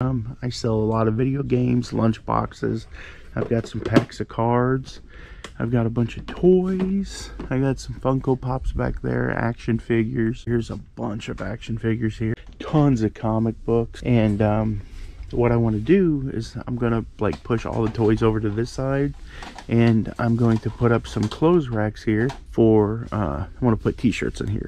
Um, I sell a lot of video games, lunch boxes. I've got some packs of cards. I've got a bunch of toys. I got some Funko Pops back there, action figures. Here's a bunch of action figures here. Tons of comic books. And um, what I want to do is I'm going to like push all the toys over to this side. And I'm going to put up some clothes racks here for, uh, I want to put t-shirts in here.